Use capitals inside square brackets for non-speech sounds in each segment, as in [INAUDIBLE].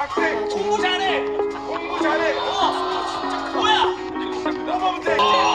학생 공부 잘해. 공부 잘해. 어. 뭐야? 뽑으면 돼. 추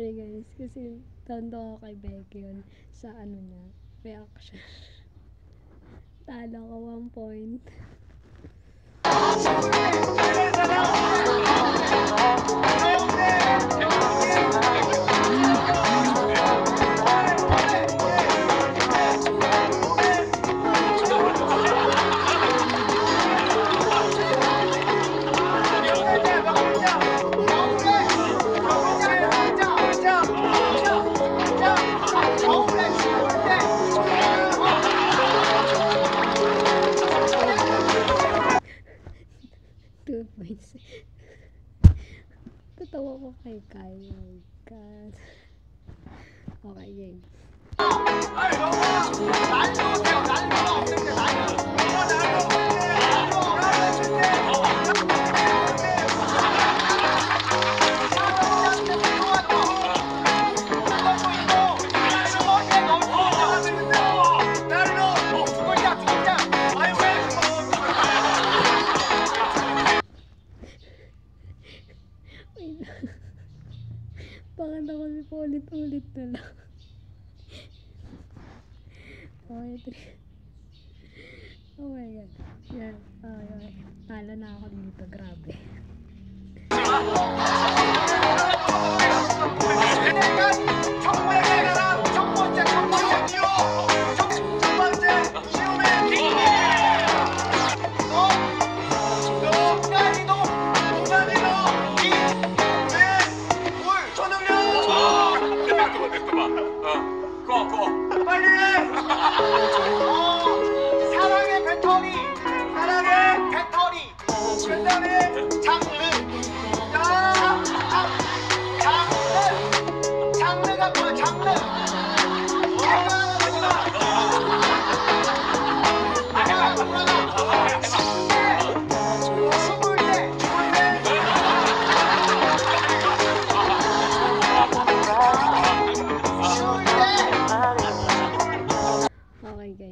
Sorry guys, kasi tondo ako kay Becky yun sa ano niya, reaction. Talo ko one point. 该应该，我来应。Yeah. Bakit ako si paulit-ulit na lang? Okay, three. Oh my God. Yan. Okay, okay. Talo na ako dito. Grabe.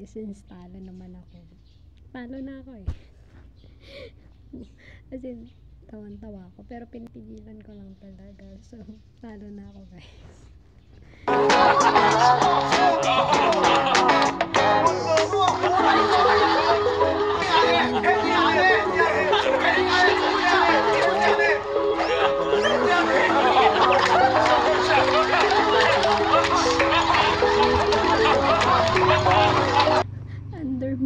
Since talo naman ako. Talo na ako eh. [LAUGHS] As in, tawan-tawa ako. Pero pinipigilan ko lang talaga. So, talo na ako guys. Under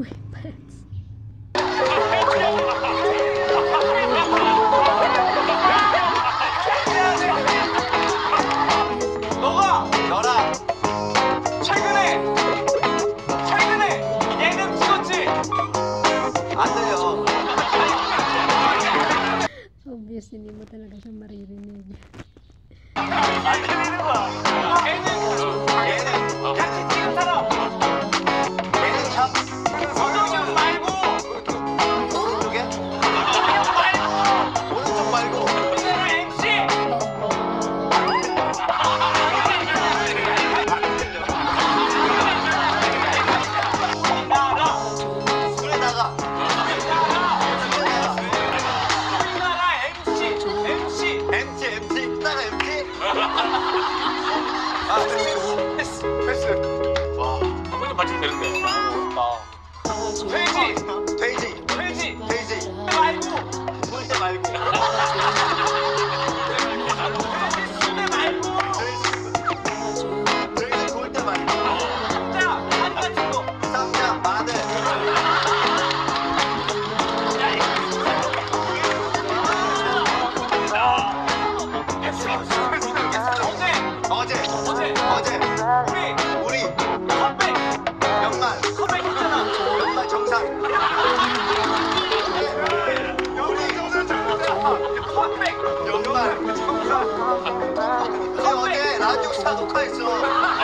my pants. 너가 너라 최근에 최근에 예능 찍었지? 안 돼요. Obvious, hindi mo talaga siya maririnig. 거짓말. 어제 라디오 차 녹화했어.